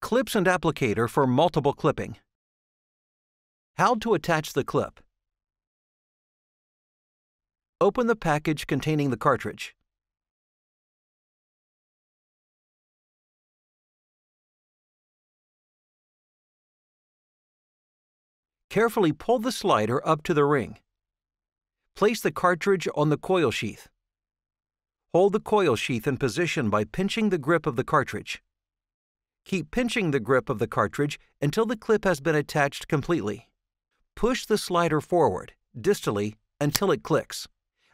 Clips and applicator for multiple clipping. How to attach the clip. Open the package containing the cartridge. Carefully pull the slider up to the ring. Place the cartridge on the coil sheath. Hold the coil sheath in position by pinching the grip of the cartridge. Keep pinching the grip of the cartridge until the clip has been attached completely. Push the slider forward, distally, until it clicks.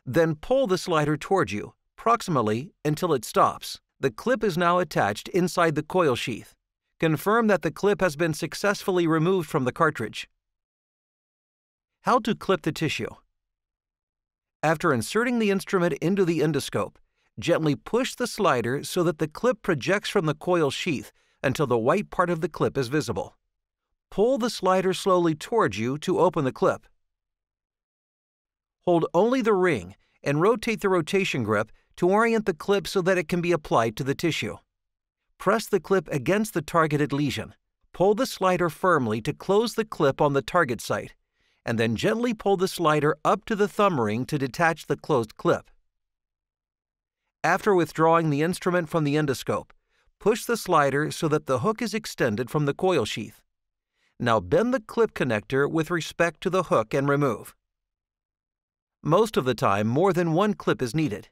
Then pull the slider toward you, proximally, until it stops. The clip is now attached inside the coil sheath. Confirm that the clip has been successfully removed from the cartridge. How to clip the tissue. After inserting the instrument into the endoscope, gently push the slider so that the clip projects from the coil sheath until the white part of the clip is visible. Pull the slider slowly towards you to open the clip. Hold only the ring and rotate the rotation grip to orient the clip so that it can be applied to the tissue. Press the clip against the targeted lesion. Pull the slider firmly to close the clip on the target site, and then gently pull the slider up to the thumb ring to detach the closed clip. After withdrawing the instrument from the endoscope, push the slider so that the hook is extended from the coil sheath. Now bend the clip connector with respect to the hook and remove. Most of the time, more than one clip is needed.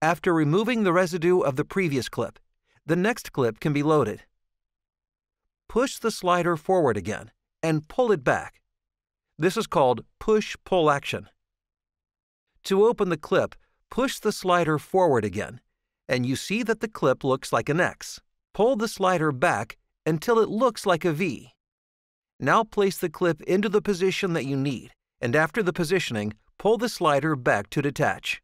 After removing the residue of the previous clip, the next clip can be loaded. Push the slider forward again and pull it back. This is called push-pull action. To open the clip, push the slider forward again, and you see that the clip looks like an X. Pull the slider back until it looks like a V. Now place the clip into the position that you need, and after the positioning, pull the slider back to detach.